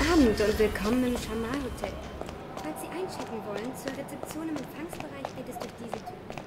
Abend und willkommen im Shamal Hotel. Falls Sie einchecken wollen, zur Rezeption im Empfangsbereich geht es durch diese Tür.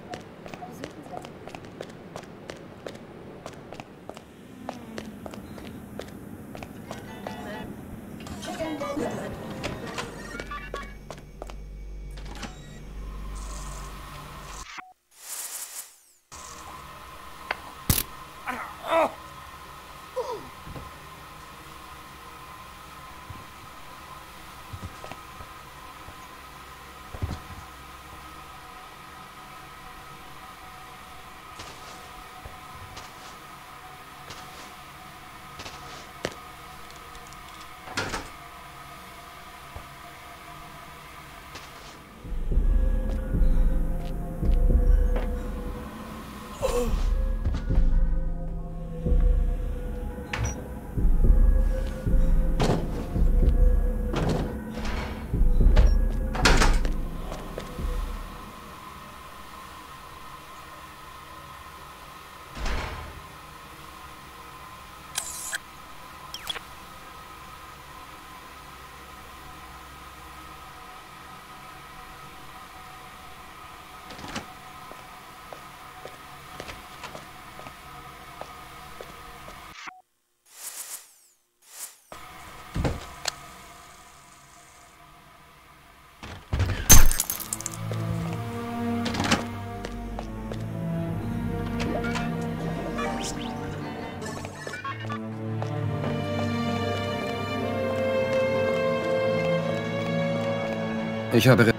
Ich habe...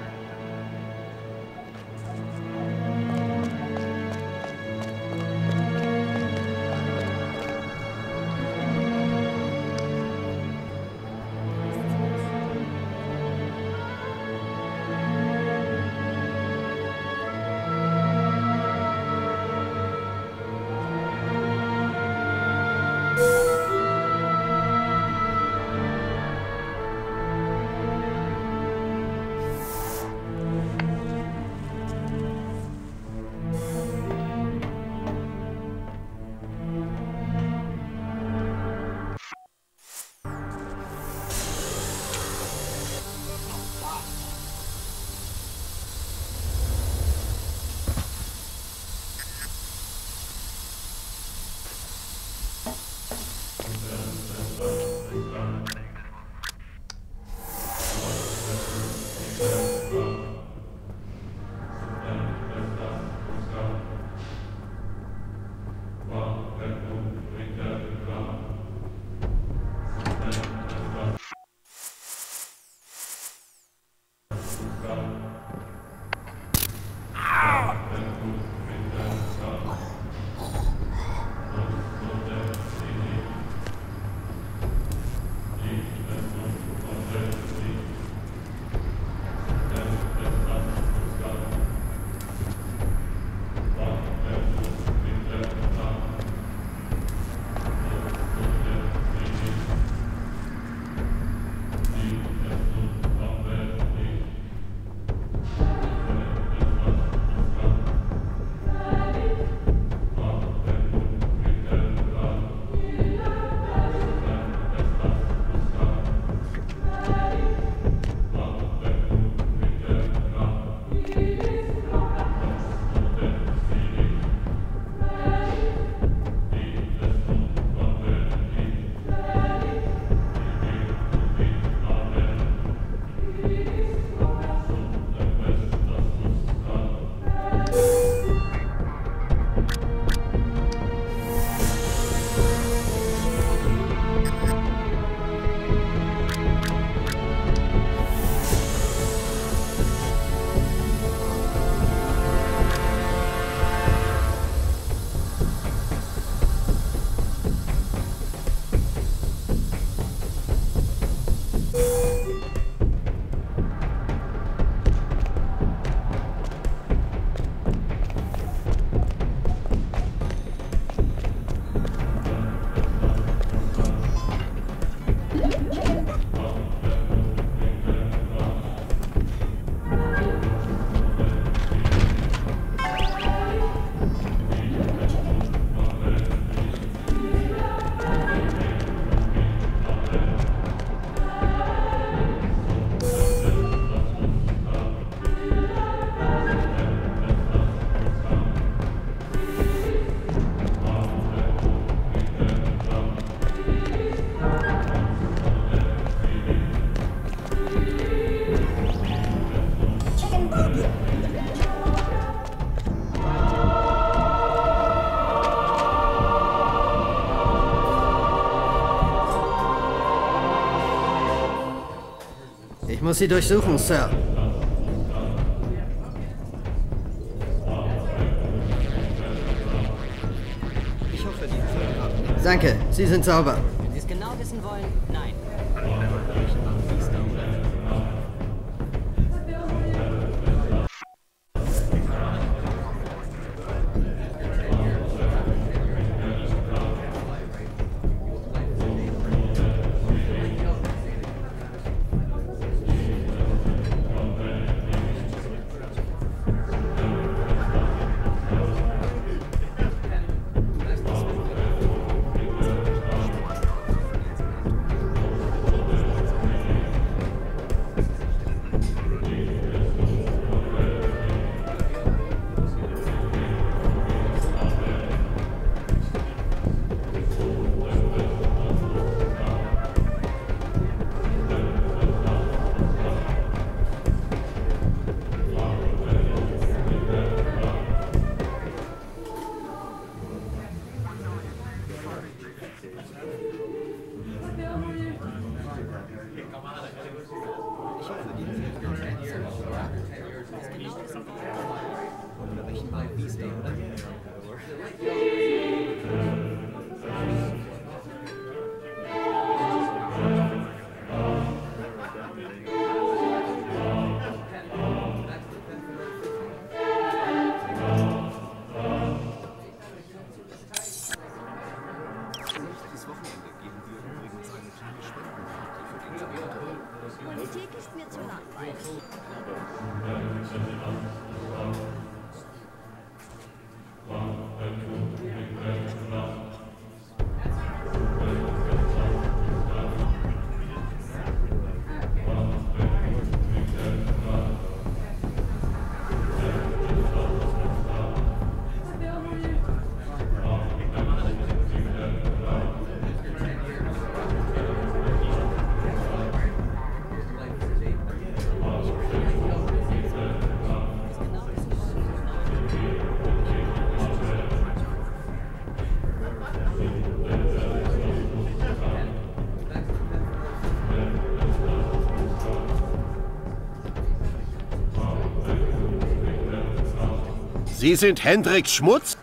Ich muss sie durchsuchen, Sir. Ich hoffe, die Fotograf Danke, Sie sind sauber. Wenn Sie es genau wissen wollen, Sie sind Hendrik Schmutz?